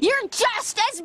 You're just as